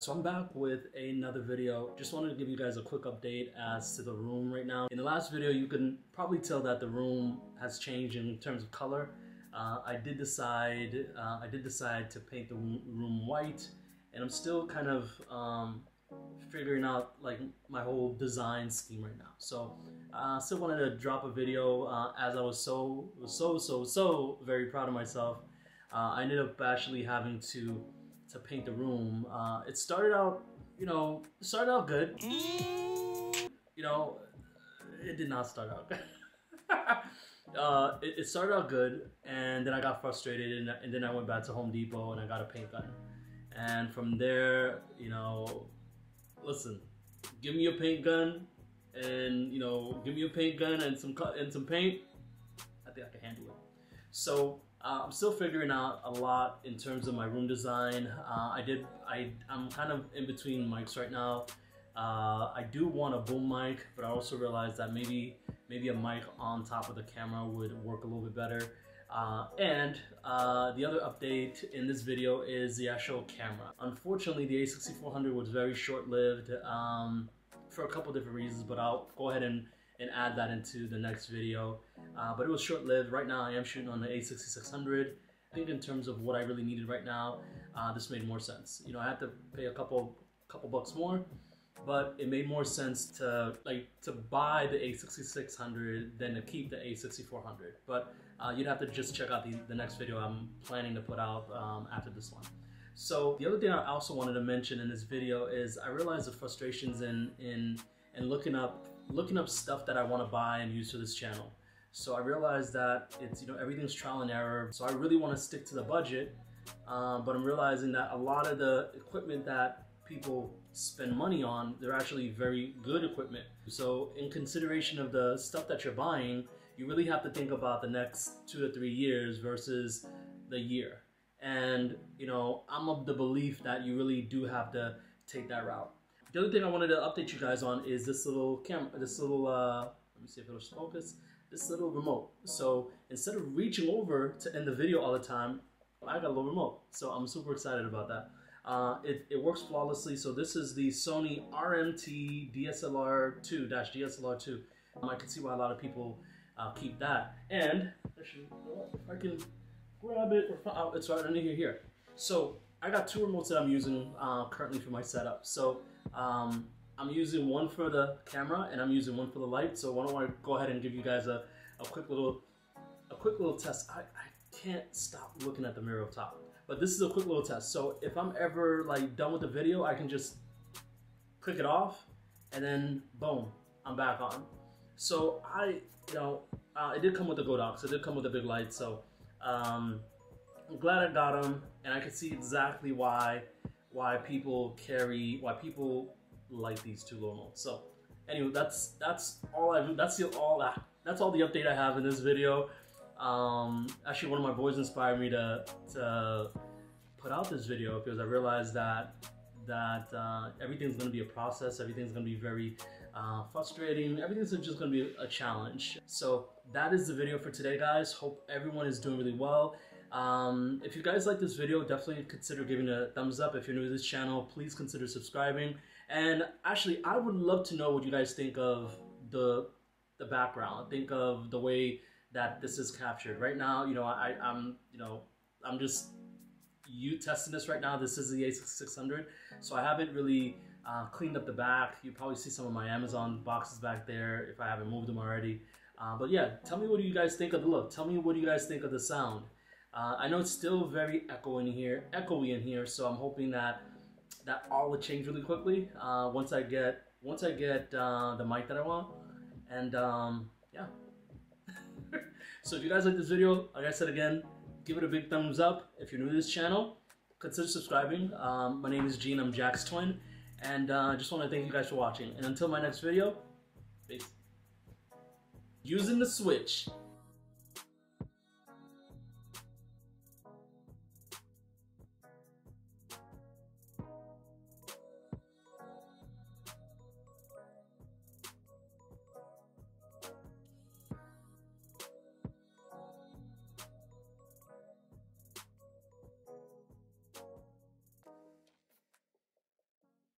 So I'm back with another video. Just wanted to give you guys a quick update as to the room right now. In the last video, you can probably tell that the room has changed in terms of color. Uh, I did decide, uh, I did decide to paint the room white, and I'm still kind of um, figuring out like my whole design scheme right now. So I uh, still wanted to drop a video uh, as I was so, so, so, so very proud of myself. Uh, I ended up actually having to to paint the room. Uh, it started out, you know, it started out good. You know, it did not start out good. uh, it, it, started out good, and then I got frustrated, and, and then I went back to Home Depot and I got a paint gun. And from there, you know, listen, give me a paint gun, and you know, give me a paint gun and some and some paint. I think I can handle it. So uh, I'm still figuring out a lot in terms of my room design. Uh, I did, I, I'm kind of in between mics right now. Uh, I do want a boom mic, but I also realized that maybe maybe a mic on top of the camera would work a little bit better. Uh, and uh, the other update in this video is the actual camera. Unfortunately, the a6400 was very short-lived um, for a couple different reasons, but I'll go ahead and and add that into the next video. Uh, but it was short-lived. Right now I am shooting on the A6600. I think in terms of what I really needed right now, uh, this made more sense. You know, I had to pay a couple couple bucks more, but it made more sense to like to buy the A6600 than to keep the A6400. But uh, you'd have to just check out the, the next video I'm planning to put out um, after this one. So the other thing I also wanted to mention in this video is I realized the frustrations in in in looking up looking up stuff that I want to buy and use for this channel. So I realized that it's, you know, everything's trial and error. So I really want to stick to the budget, um, but I'm realizing that a lot of the equipment that people spend money on, they're actually very good equipment. So in consideration of the stuff that you're buying, you really have to think about the next two to three years versus the year. And, you know, I'm of the belief that you really do have to take that route. The other thing I wanted to update you guys on is this little camera, this little, uh, let me see if it'll focus, this little remote. So instead of reaching over to end the video all the time, I got a little remote. So I'm super excited about that. Uh, it, it works flawlessly. So this is the Sony RMT DSLR 2 DSLR 2. Um, I can see why a lot of people uh, keep that. And actually, if I can grab it, oh, it's right under here. here. So I got two remotes that I'm using uh, currently for my setup. So um, I'm using one for the camera and I'm using one for the light. So why don't I go ahead and give you guys a, a quick little a quick little test. I, I can't stop looking at the mirror up top. But this is a quick little test. So if I'm ever like done with the video, I can just click it off and then boom, I'm back on. So I, you know, uh, it did come with the Godox. It did come with a big light. So um, I'm glad I got them and I can see exactly why why people carry why people like these two low notes. So anyway, that's that's all I that's the all that that's all the update I have in this video. Um, actually, one of my boys inspired me to to put out this video because I realized that that uh, everything's going to be a process. Everything's going to be very uh, frustrating. Everything's just going to be a challenge. So that is the video for today, guys. Hope everyone is doing really well. Um, if you guys like this video, definitely consider giving a thumbs up. If you're new to this channel, please consider subscribing. And actually, I would love to know what you guys think of the the background. Think of the way that this is captured. Right now, you know, I, I'm, you know, I'm just you testing this right now. This is the A600, so I haven't really uh, cleaned up the back. You probably see some of my Amazon boxes back there if I haven't moved them already. Uh, but yeah, tell me what do you guys think of the look. Tell me what do you guys think of the sound. Uh, I know it's still very echoey in here, echoey in here, so I'm hoping that that all will change really quickly uh, once I get once I get uh, the mic that I want. And um, yeah. so if you guys like this video, like I said again, give it a big thumbs up. If you're new to this channel, consider subscribing. Um, my name is Gene, I'm Jack's twin. And I uh, just want to thank you guys for watching. And until my next video, peace. Using the switch.